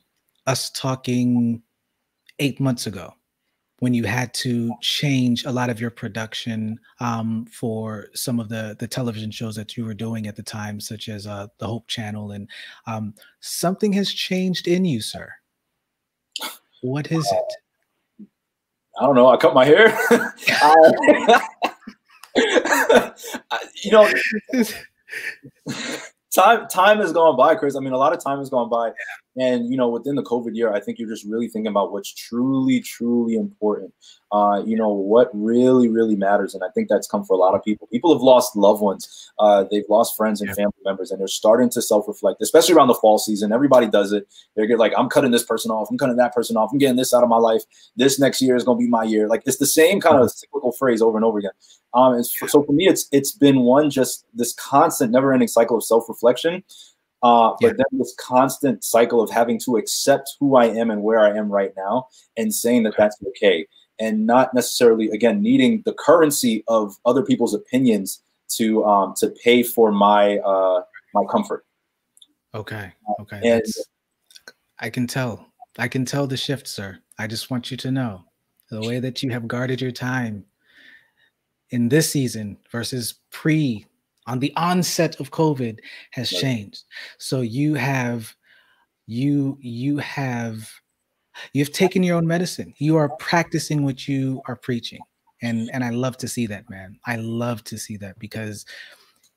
us talking eight months ago? when you had to change a lot of your production um, for some of the the television shows that you were doing at the time, such as uh, the Hope Channel, and um, something has changed in you, sir. What is it? I don't know. I cut my hair. you know, time time has gone by, Chris. I mean, a lot of time has gone by, and you know, within the COVID year, I think you're just really thinking about what's truly, truly important. Uh, you know, what really, really matters, and I think that's come for a lot of people. People have lost loved ones, uh, they've lost friends and yeah. family members, and they're starting to self-reflect, especially around the fall season. Everybody does it. They're get like, I'm cutting this person off, I'm cutting that person off, I'm getting this out of my life. This next year is going to be my year. Like it's the same kind of cyclical phrase over and over again. Um, so for me, it's it's been one just this constant, never-ending cycle of self-reflection. Uh, but yeah. then this constant cycle of having to accept who I am and where I am right now, and saying that that's okay, and not necessarily again needing the currency of other people's opinions to um, to pay for my uh, my comfort. Okay. Okay. And I can tell. I can tell the shift, sir. I just want you to know the way that you have guarded your time in this season versus pre on the onset of COVID has right. changed. So you have you you have you've taken your own medicine. You are practicing what you are preaching. And and I love to see that, man. I love to see that because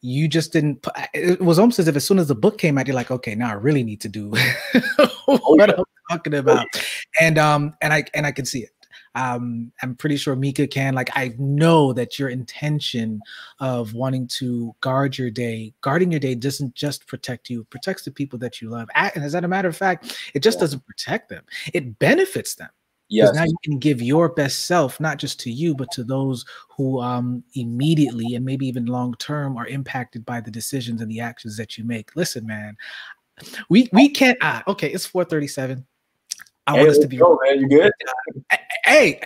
you just didn't put, it was almost as if as soon as the book came out you're like okay now i really need to do what i'm talking about and um and i and i can see it um i'm pretty sure mika can like i know that your intention of wanting to guard your day guarding your day doesn't just protect you it protects the people that you love and as a matter of fact it just yeah. doesn't protect them it benefits them Yes. Now you can give your best self, not just to you, but to those who um, immediately and maybe even long term are impacted by the decisions and the actions that you make. Listen, man, we we can't. Ah, okay, it's four thirty seven. I hey, want us to be. Go, man. You good? Hey,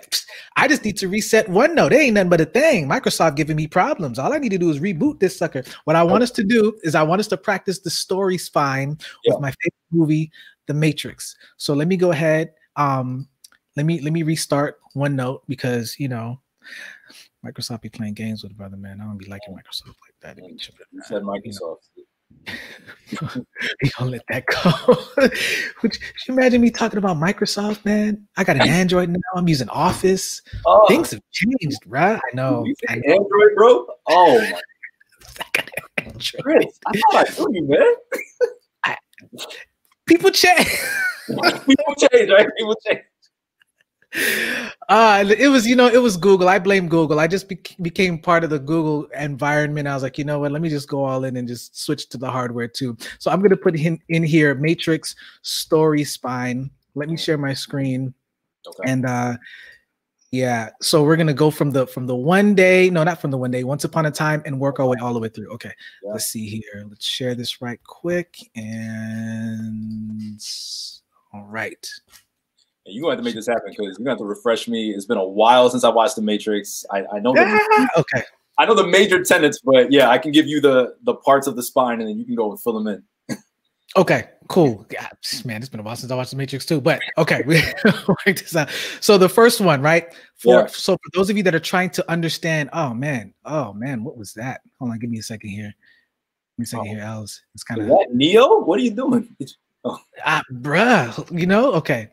I just need to reset OneNote. It ain't nothing but a thing. Microsoft giving me problems. All I need to do is reboot this sucker. What I want us to do is I want us to practice the story spine yeah. with my favorite movie, The Matrix. So let me go ahead. Um, let me let me restart OneNote because you know Microsoft be playing games with brother man. I don't be liking Microsoft like that. You said Microsoft. we gonna let that go. Would you imagine me talking about Microsoft, man? I got an Android now. I'm using Office. Oh. Things have changed, right? I know. I know. Android, bro. Oh my. I got Android. I thought I you, man. I, people change. people change, right? People change uh it was you know it was google. I blame google. I just be- became part of the google environment. I was like you know what? Let me just go all in and just switch to the hardware too. So i'm going to put in, in here matrix story spine. Let me share my screen. Okay. and uh yeah so we're going to go from the from the one day no not from the one day once upon a time and work our way all the way through. Okay yeah. let's see here. Let's share this right quick and all right you're going to have to make this happen because you're going to have to refresh me. It's been a while since I watched The Matrix. I, I know. The, okay. I know the major tenets, but yeah, I can give you the the parts of the spine, and then you can go and fill them in. okay, cool. Yeah, man, it's been a while since I watched The Matrix too. But okay, we work this out. So the first one, right? For yeah. so for those of you that are trying to understand, oh man, oh man, what was that? Hold on, give me a second here. Give me a second oh. here, Alice. It's kind of what Neo. What are you doing? Oh. Ah, bruh. You know, okay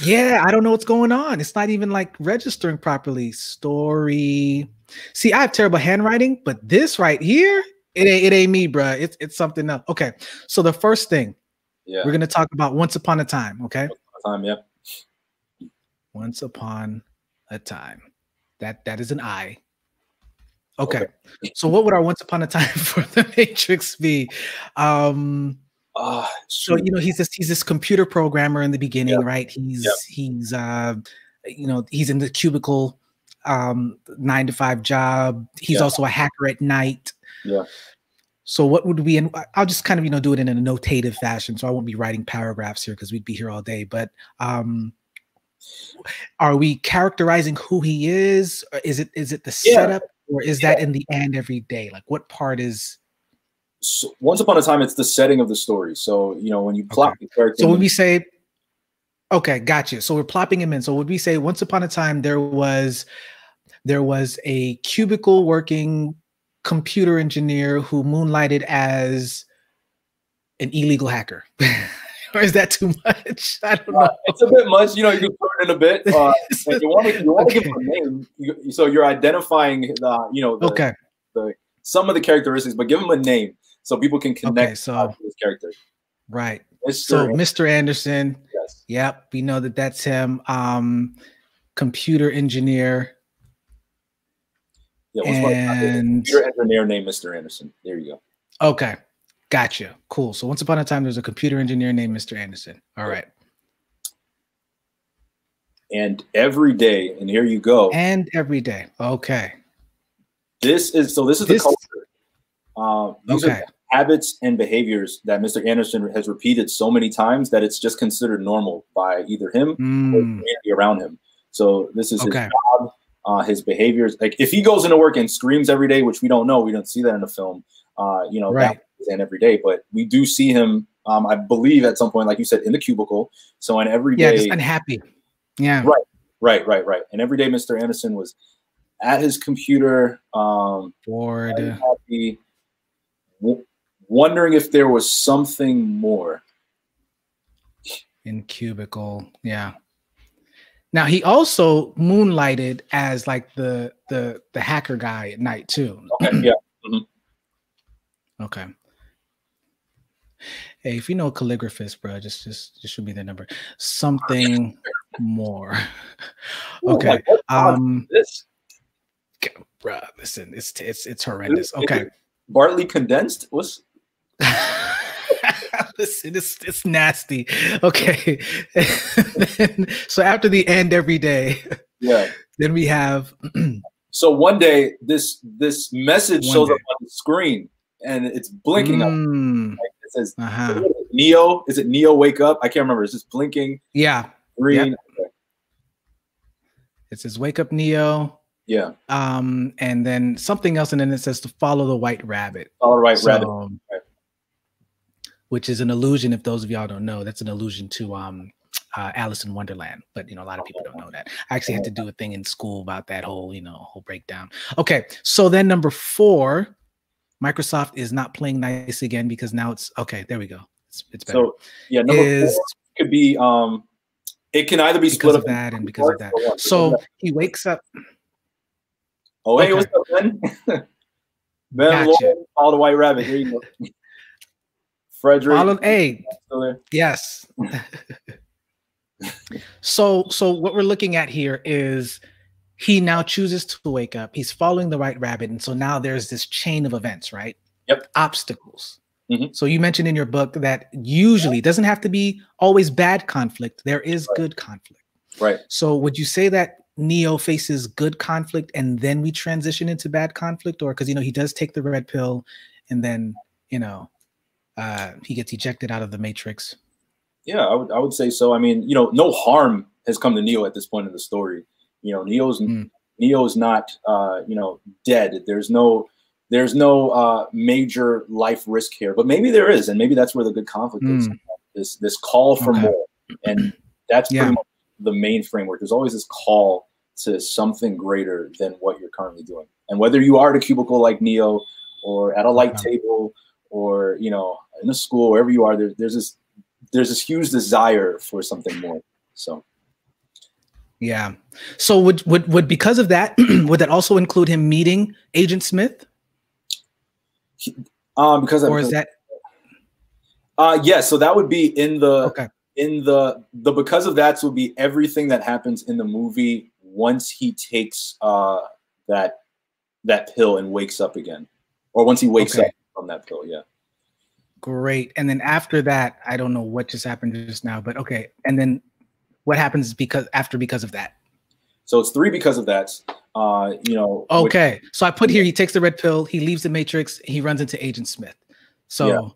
yeah, I don't know what's going on. It's not even like registering properly. Story. See, I have terrible handwriting, but this right here, it ain't it ain't me, bro. It's it's something else. Okay, so the first thing, yeah, we're gonna talk about once upon a time. Okay, time, yeah. Once upon a time. That that is an I. Okay. okay. so what would our once upon a time for the Matrix be? Um uh, so you know he's this he's this computer programmer in the beginning, right? He's he's uh, you know he's in the cubicle, um, nine to five job. He's also a hacker at night. Yeah. So what would we? And I'll just kind of you know do it in a notative fashion, so I won't be writing paragraphs here because we'd be here all day. But um, are we characterizing who he is? Is it is it the yeah. setup, or is yeah. that in the end every day? Like what part is? So once upon a time, it's the setting of the story. So you know when you plot okay. the character. So when we say, okay, gotcha. So we're plopping him in. So would we say once upon a time there was there was a cubicle working computer engineer who moonlighted as an illegal hacker. or is that too much? I don't know. Uh, it's a bit much. You know, you can put it in a bit. Uh, you want to, you want to okay. give him a name. You, so you're identifying the, you know, the, okay. the, some of the characteristics, but give him a name so people can connect okay, so, to his character. Right. Mr. So Mr. Anderson. Yes. Yep. We know that that's him. Um, computer engineer. Yeah, and computer engineer named Mr. Anderson. There you go. Okay. Gotcha. Cool. So once upon a time, there's a computer engineer named Mr. Anderson. All right. And every day, and here you go. And every day. Okay. This is so. This is this, the culture. Uh, these okay. are habits and behaviors that Mr. Anderson has repeated so many times that it's just considered normal by either him mm. or the around him. So this is okay. his job, uh, his behaviors. Like if he goes into work and screams every day, which we don't know, we don't see that in the film. Uh, you know, right. and every day, but we do see him Um, I believe at some point, like you said, in the cubicle. So in every Yeah, day, just unhappy. Yeah. Right. right, right, right. And every day, Mr. Anderson was at his computer, um, Bored. happy, w- wondering if there was something more. in cubicle yeah. Now he also moonlighted as like the the the hacker guy at night too. Okay, yeah. okay. Hey if you know calligraphist bro just just just should be the number. Something more. Okay font um is this? bro listen it's it's it's horrendous. Okay. Bartley condensed? Was Listen, it's it's nasty. Okay. Then- so after the end every day, yeah. then we have So one day, this this message One shows day. up on the screen, and it's blinking. up. Mm, It says uh-huh. Neo. Is it Neo? Wake up! I can't remember. It's just blinking Yeah. green. Okay. It says wake up Neo. Yeah. Um, and then something else, and then it says to follow the white rabbit. All right. So, rabbit. Which is an illusion, if those of y'all don't know, that's an allusion to um uh, Alice in Wonderland. But you know, a lot of people don't know that. I actually had to do a thing in school about that whole, you know, whole breakdown. Okay, so then number four, Microsoft is not playing nice again because now it's okay. There we go. It's, it's better. So yeah, number is four could be um, it can either be because split of that and because of that. So he wakes up. oh hey, okay. what's up, Ben? ben, Gotcha. Lauren, all the white rabbit. Here you go. Frederick. Follow, hey. Yes. so so what we're looking at here is he now chooses to wake up. He's following the right rabbit and so now there's this chain of events, right? Yep. Obstacles. Mhm. So you mentioned in your book that usually it doesn't have to be always bad conflict. There is Right. good conflict. Right. So would you say that Neo faces good conflict and then we transition into bad conflict or cuz you know he does take the red pill and then, you know, uh he gets ejected out of the matrix. Yeah, I would I would say so. I mean, you know, no harm has come to Neo at this point in the story. You know, Neo's Mm. Neo's not uh, you know, dead. There's no there's no uh major life risk here. But maybe there is, and maybe that's where the good conflict is. This this call for Okay. more. And that's Yeah. pretty much the main framework. There's always this call to something greater than what you're currently doing. And whether you are at a cubicle like Neo or at a light Okay. table or you know in a school wherever you are there, there's this there's this huge desire for something more so Yeah. So would would would because of that would that also include him meeting Agent Smith um because or is that uh yeah so that would be in the okay? in the the because of that would be everything that happens in the movie once he takes uh that that pill and wakes up again or once he wakes Okay. up from that pill yeah Great. And then after that, I don't know what just happened just now, but okay. And then what happens because after because of that? so it's three because of that uh you know which- Okay. So I put here he takes the red pill, he leaves the matrix, he runs into Agent Smith. So Yeah.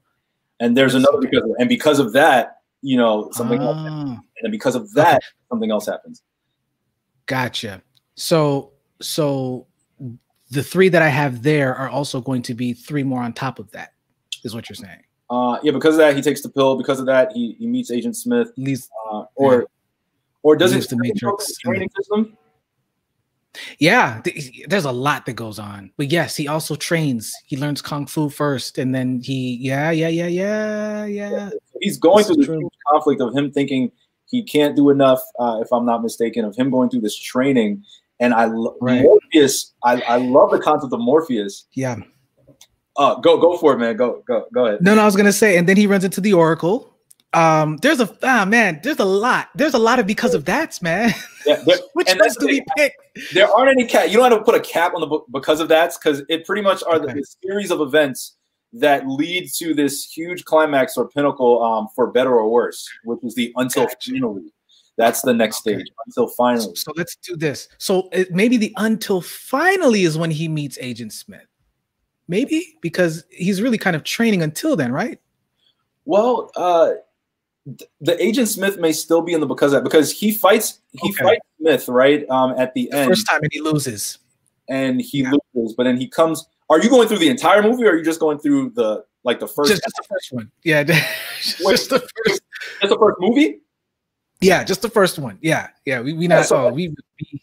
and there's another okay. because of, and because of that you know something else happens. Ah, and because of that something else happens gotcha. So so the three that I have there are also going to be three more on top of that, is what you're saying. Uh, yeah, because of that, he takes the pill. Because of that, he, he meets Agent Smith. Leaves Uh, or or does it the Matrix training system? Yeah, th- there's a lot that goes on. But yes, he also trains. He learns kung fu first and then he yeah, yeah, yeah, yeah, yeah. He's going through is this true. huge conflict of him thinking he can't do enough. Uh, if I'm not mistaken, of him going through this training. And I Right. Morpheus. I, I love the concept of Morpheus. Yeah. Uh, go go for it, man. Go go go ahead. No, no, I was gonna say, and then he runs into the Oracle. Um, there's a ah man, there's a lot. There's a lot of because of that, man. Yeah, there, Which ones do we pick? there aren't any cap. You don't have to put a cap on the book because of that, because it pretty much are the, Okay. the series of events that lead to this huge climax or pinnacle um, for better or worse, which is the until Gotcha. finally. That's the next Okay. stage. Until finally. So let's do this. So it, maybe the until finally is when he meets Agent Smith. Maybe because he's really kind of training until then, right? Well, uh, the Agent Smith may still be in the because of that because he fights he Okay. fights Smith right um, at the, The end first time and he loses. and he Yeah. loses, but then he comes. Are you going through the entire movie, or are you just going through the Like the first, just, just the first one. Yeah, just, Wait. just the first. That's the first movie. Yeah, just the first one. Yeah, yeah. We we not. so- oh, we, we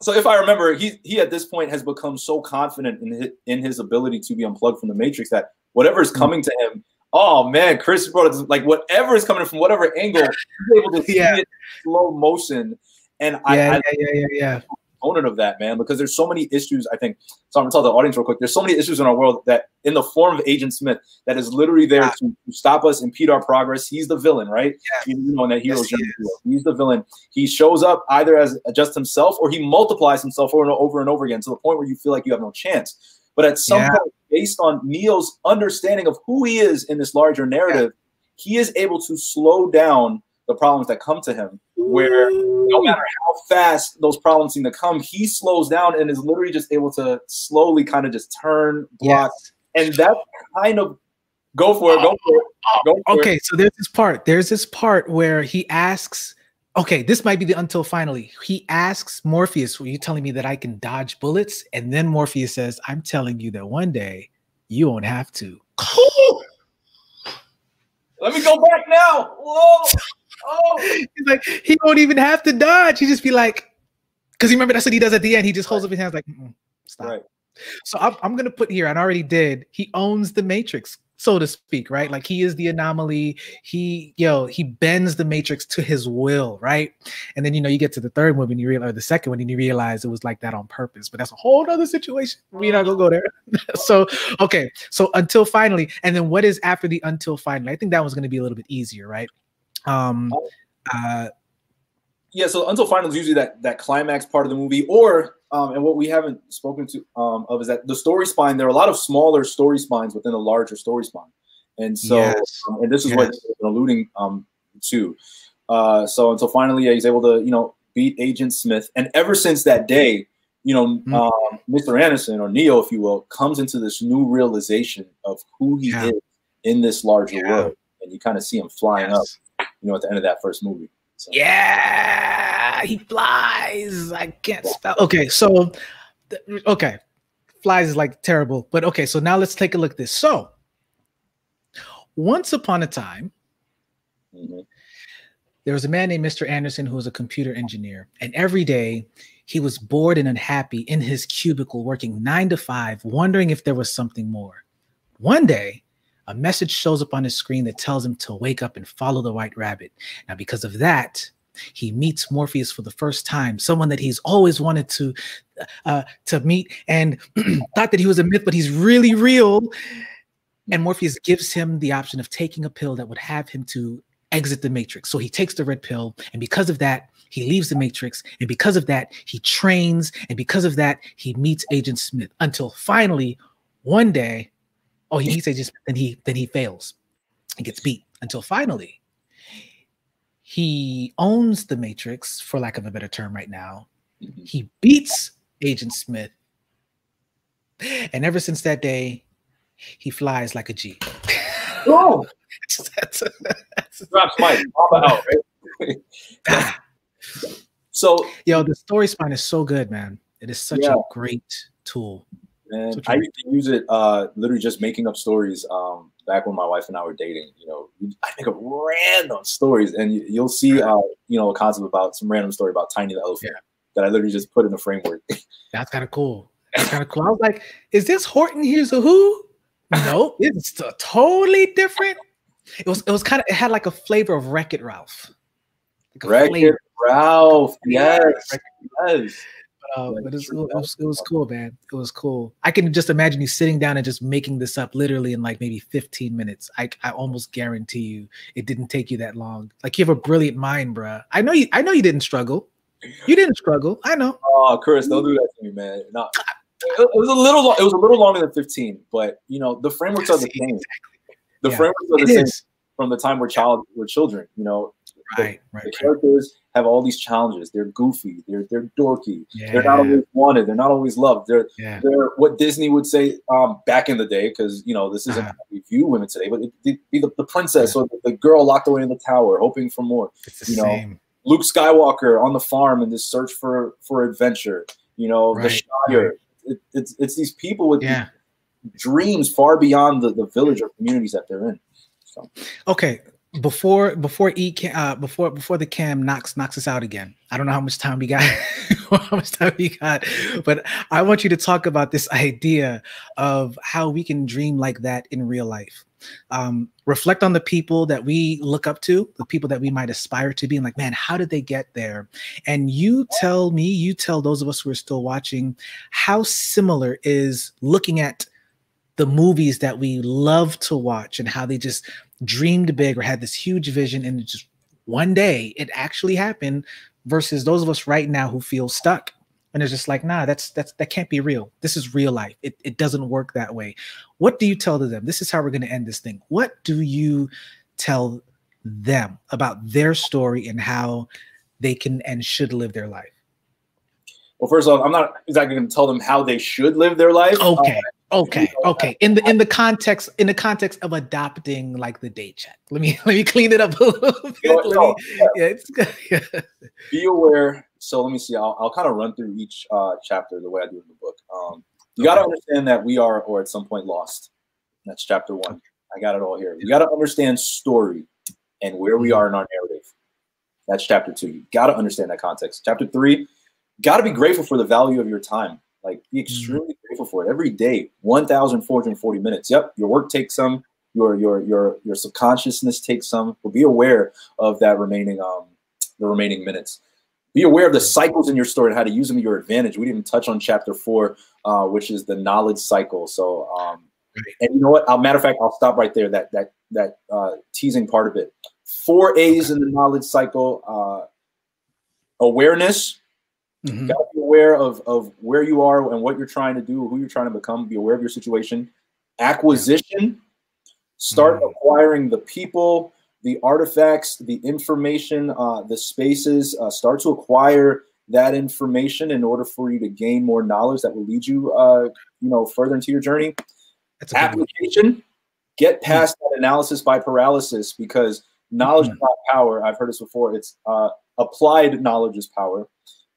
So if I remember, he he at this point has become so confident in his, in his ability to be unplugged from the matrix that whatever is mm. coming to him, oh man, Chris brought it like whatever is coming from whatever angle, he's able to see Yeah. it in slow motion. And I, yeah, I yeah, yeah, yeah, yeah. opponent of that, man, because there's so many issues. I think so. I'm gonna tell the audience real quick. There's so many issues in our world that, in the form of Agent Smith, that is literally there Yeah. to, to stop us, impede our progress. He's the villain, right? Yeah. You know, in that hero's Yes, he journey. He's the villain. He shows up either as just himself or he multiplies himself over and over and over again to the point where you feel like you have no chance. But at some Yeah. point, based on Neo's understanding of who he is in this larger narrative, he is able to slow down the problems that come to him. Where no matter how fast those problems seem to come, he slows down and is literally just able to slowly kind of just turn, block, Yes. and that kind of go for it, go for it, go for Okay, it. so there's this part. There's this part where he asks. Okay, this might be the until finally. He asks Morpheus, "Were you telling me that I can dodge bullets?" And then Morpheus says, "I'm telling you that one day you won't have to." Let me go back now. Whoa. Oh. He's like, he won't even have to dodge. He just be like, because you remember that's what he does at the end. He just holds up his hands like, "Mm-mm, stop. Right. So I'm, I'm gonna put here, and I already did. He owns the matrix, so to speak, right? Like he is the anomaly. He, yo, he bends the matrix to his will, right? And then you know you get to the third movie and you realize, or the second one, and you realize it was like that on purpose. But that's a whole other situation. We're not gonna go there. so okay, so until finally, and then what is after the until finally? I think that one's gonna be a little bit easier, right? Um, uh, Yeah, so until final is usually that that climax part of the movie, or um, and what we haven't spoken to um, of is that the story spine. There are a lot of smaller story spines within a larger story spine, and so Yes. um, and this is what Yes. you're alluding um, to. Uh, so until finally, yeah, he's able to you know beat Agent Smith, and ever since that day, you know, Mhm. um, Mr. Anderson or Neo, if you will, comes into this new realization of who he Yeah. is in this larger Yeah. world, and you kind of see him flying up, yes. You know, at the end of that first movie. So, Yeah, he flies. I can't spell. Okay, so okay, flies is like terrible, but okay. So now let's take a look at this. So, once upon a time, mhm. there was a man named Mr. Anderson who was a computer engineer, and every day he was bored and unhappy in his cubicle, working nine to five, wondering if there was something more. One day, a message shows up on his screen that tells him to wake up and follow the white rabbit. Now, because of that, he meets Morpheus for the first time, someone that he's always wanted to uh, to meet, and thought that he was a myth, but he's really real. And Morpheus gives him the option of taking a pill that would have him to exit the matrix. So he takes the red pill, and because of that, he leaves the matrix. And because of that, he trains, and because of that, he meets Agent Smith. Until finally, one day, oh, he meets Agent Smith, then he then he fails and gets beat. Until finally, he owns the matrix, for lack of a better term, right now. Mhm. He beats Agent Smith, and ever since that day, he flies like a G. Oh, That's- that's- drops Mike, Papa out, right? So, Yo, the story spine is so good, man. It is such Yeah. a great tool. I used to use it uh, literally just making up stories um, back when my wife and I were dating. You know, I make up random stories, and you, you'll see, uh, you know, a concept about some random story about Tiny the elephant that I literally just put in the framework. That's kind of cool. That's kind of cool. I was like, is this Horton Hears a Who? No, it's totally different. It was it was kind of it had like a flavor of Wreck It Ralph. Like Wreck-It. Ralph, yes, Wreck- yes. Uh, Like but it's, it, was, it was cool, man. It was cool. I can just imagine you sitting down and just making this up literally in like maybe 15 minutes. I, I almost guarantee you it didn't take you that long. Like you have a brilliant mind, bruh. I know you I know you didn't struggle. You didn't struggle. I know. Oh, Chris, don't do that to me, man. No, it, it was a little. It was a little longer than fifteen, but you know the frameworks are the same. The Yeah, frameworks are the It same is. from the time we're child, we're children. You know, Right, right, the right. characters have all these challenges. They're goofy. They're they're dorky. Yeah, They're not always wanted. They're not always loved. They're yeah. they're what Disney would say um, back in the day, because you know this isn't Uh-huh. how we view women today, but it'd be the, the princess or the, the girl locked away in the tower, hoping for more. It's the you know, same. Luke Skywalker on the farm in this search for for adventure. You know, Right, the Shire. It, it's it's these people with Yeah. dreams far beyond the, the village or communities that they're in. So. Okay, before before e uh, before before the cam knocks knocks us out again. I don't know how much time we got, how much time we got, but I want you to talk about this idea of how we can dream like that in real life. Um, reflect on the people that we look up to, the people that we might aspire to be, and like, man, how did they get there? And you tell me, you tell those of us who are still watching, how similar is looking at the movies that we love to watch and how they just dreamed big or had this huge vision and just one day it actually happened versus those of us right now who feel stuck. And it's just like nah that's that's that can't be real. This is real life. It, it doesn't work that way. What do you tell to them? This is how we're going to end this thing. What do you tell them about their story and how they can and should live their life? Well first of all i'm not exactly going to tell them how they should live their life. Okay. Uh, Okay, okay. In the in the context in the context of adopting like the day check. Let me let me clean it up a little bit. me, yeah, it's good. Yeah. Be aware. So let me see. I'll, I'll kind of run through each uh, chapter the way I do in the book. Um, you got to understand that we are, or at some point, lost. That's chapter one. I got it all here. You got to understand story and where we mm-hmm. are in our narrative. That's chapter two. You got to understand that context. Chapter three, got to be grateful for the value of your time. Like be mm-hmm. extremely grateful for it every day. 1,440 minutes. Yep, your work takes some. Your your your your subconsciousness takes some. But be aware of that remaining um the remaining minutes. Be aware of the cycles in your story and how to use them to your advantage. We didn't even touch on chapter four, uh, which is the knowledge cycle. So um, and you know what? Uh, matter of fact, I'll stop right there. That that that uh, teasing part of it. Four A's in the knowledge cycle: uh, awareness, Mm-hmm. Got to be aware of, of where you are and what you're trying to do, who you're trying to become. Be aware of your situation. Acquisition. Start mm-hmm. acquiring the people, the artifacts, the information, uh, the spaces. Uh, start to acquire that information in order for you to gain more knowledge that will lead you, uh, you know, further into your journey. That's Application. Get mm-hmm. past mm-hmm. that analysis by paralysis because knowledge mm-hmm. is not power. I've heard this before. It's uh, applied knowledge is power.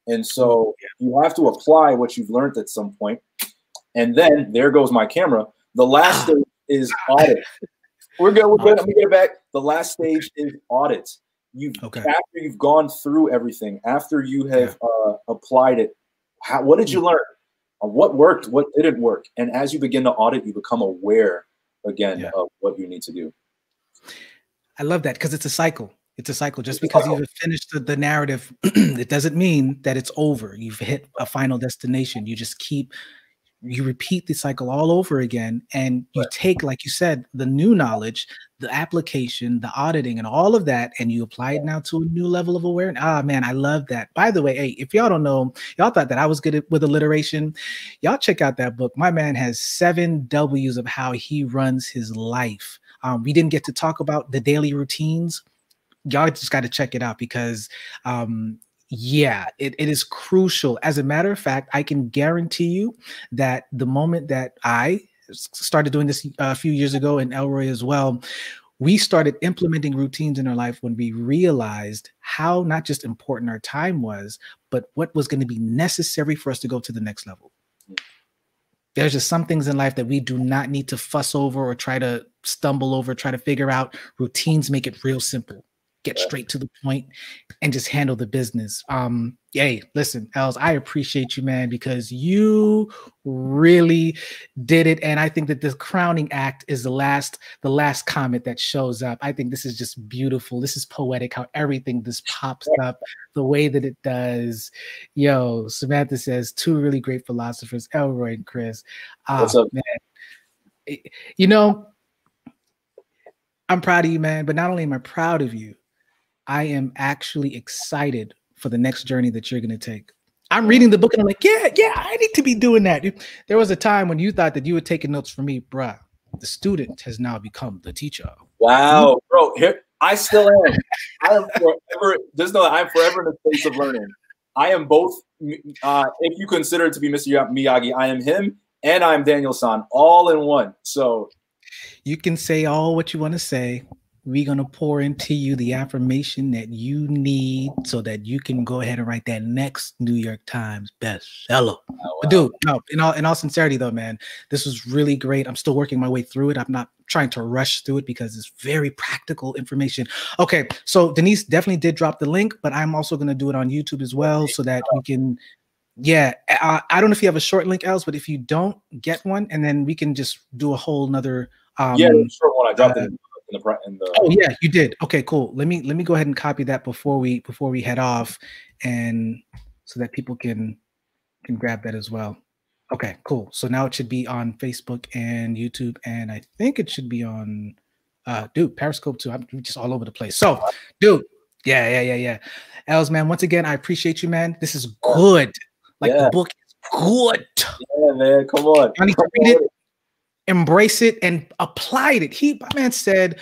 And so you have to apply what you've learned at some point. And then there goes my camera. The last stage is audit. We're good. We're good. Let me get it back. The last stage is audit. You okay. after you've gone through everything, after you have uh, applied it, how, what did you mm. learn? Uh, what worked? What didn't work? And as you begin to audit, you become aware again yeah. of what you need to do. I love that because it's a cycle. It's a cycle. Just because you've finished the, the narrative, it doesn't mean that it's over. You've hit a final destination. You just keep, you repeat the cycle all over again. And you take, like you said, the new knowledge, the application, the auditing, and all of that, and you apply it now to a new level of awareness. Ah, man, I love that. By the way, hey, if y'all don't know, y'all thought that I was good at, with alliteration, y'all check out that book. My man has seven W's of how he runs his life. Um, we didn't get to talk about the daily routines y'all just got to check it out because um yeah it, it is crucial. As a matter of fact i can guarantee you that the moment that i started doing this uh, a few years ago and elroy as well we started implementing routines in our life when we realized how not just important our time was but what was going to be necessary for us to go to the next level. There's just some things in life that we do not need to fuss over or try to stumble over try to figure out. Routines make it real simple get straight to the point and just handle the business. Um, yay, listen, Els, I appreciate you, man, because you really did it. And I think that the crowning act is the last, the last comment that shows up. I think this is just beautiful. This is poetic how everything just pops up the way that it does. Yo, Samantha says two really great philosophers, Elroy and Chris. Ah, man. You know, I'm proud of you, man. But not only am I proud of you, I am actually excited for the next journey that you're going to take. I'm reading the book and I'm like, yeah, yeah, I need to be doing that. There was a time when you thought that you were taking notes from me, bruh. The student has now become the teacher. Wow, bro. Here, I still am. I am forever. Just know that I'm forever in the space of learning. I am both. Uh, if you consider it to be Mr. Miyagi, I am him and I'm Daniel San, all in one. So you can say all what you want to say, we're going to pour into you the affirmation that you need so that you can go ahead and write that next New York Times bestseller. Oh, wow. Dude, no, in all in all sincerity though, man, this was really great. I'm still working my way through it. I'm not trying to rush through it because it's very practical information. Okay, so Denise definitely did drop the link, but I'm also going to do it on YouTube as well so that we can yeah, I, I don't know if you have a short link else, but if you don't get one, and then we can just do a whole nother. Um, yeah, short one. I dropped uh, it in the, in the. Oh yeah, you did. Okay, cool. Let me let me go ahead and copy that before we before we head off, and so that people can can grab that as well. Okay, cool. So now it should be on Facebook and YouTube, and I think it should be on, uh, dude, Periscope too. I'm just all over the place. So, dude, yeah, yeah, yeah, yeah. Els, man, once again, I appreciate you, man. This is good. Like yeah. the book is good. Yeah, man. Come on. I need to read it, embrace it, and applied it. He my man said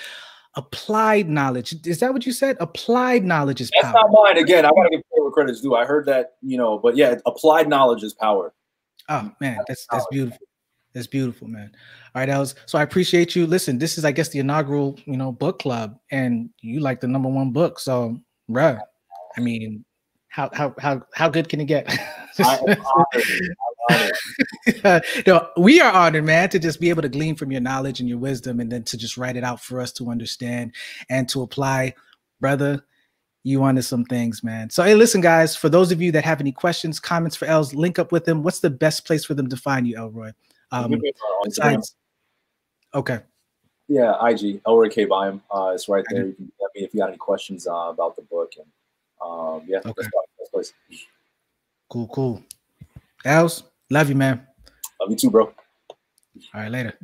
applied knowledge. Is that what you said? Applied knowledge is That's power. not mine. Again, I want to give credit credit's due. I heard that, you know, but yeah, applied knowledge is power. Oh man, that's that's beautiful. That's beautiful, man. All right, Els. So I appreciate you. Listen, this is, I guess, the inaugural, you know, book club, and you like the number one book. So, bruh, I mean, how how how how good can it get? no, we are honored, man, to just be able to glean from your knowledge and your wisdom, and then to just write it out for us to understand and to apply, brother. You wanted some things, man. So, hey, listen, guys. For those of you that have any questions, comments for Els, link up with them. What's the best place for them to find you, Elroy? Um, besides, okay. Yeah, IG Elroy K Byam. Uh, it's right there. You can let me if you got any questions uh, about the book and um, yeah, okay. that's place. Cool, cool. Els, love you, man. Love you too, bro. All right, later.